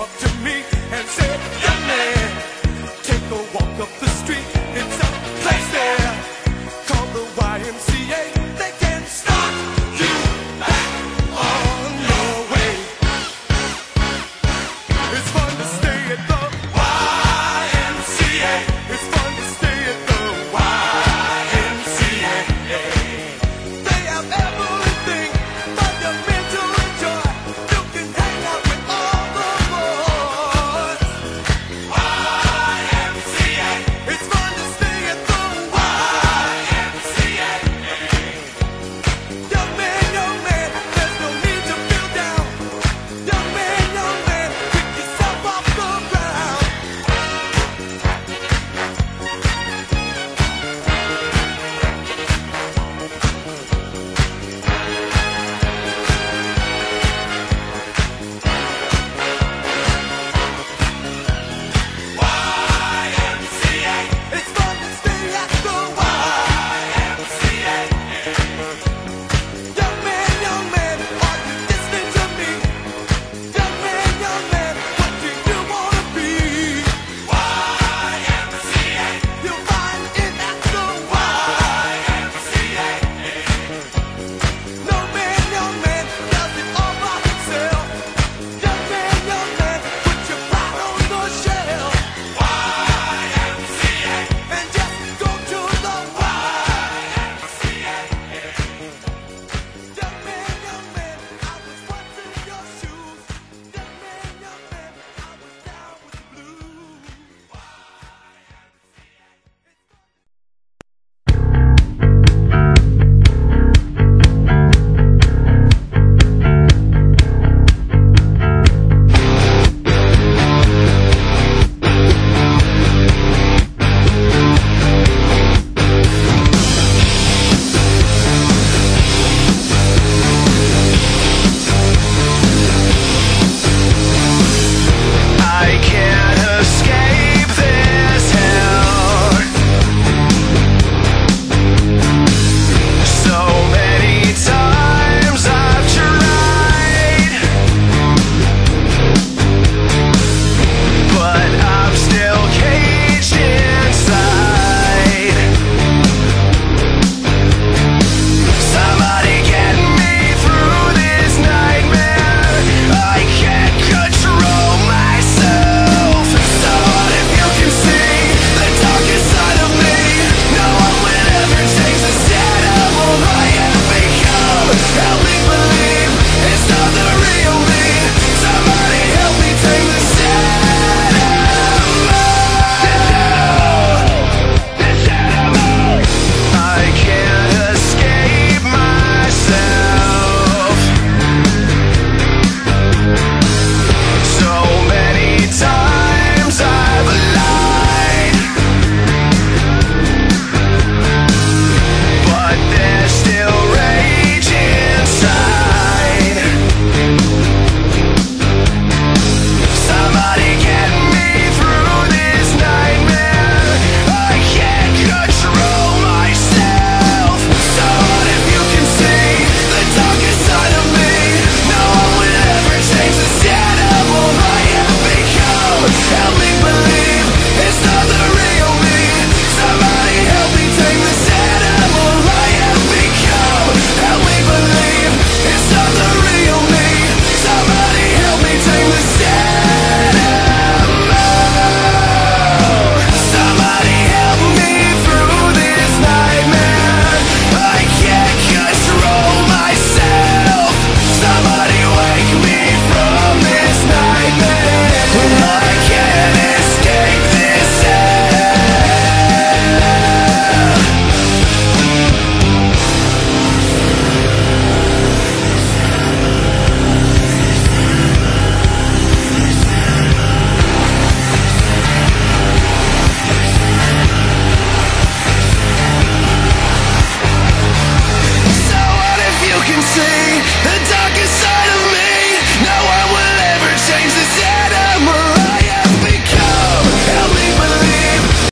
up to me and said, young man, take a walk up the street. It's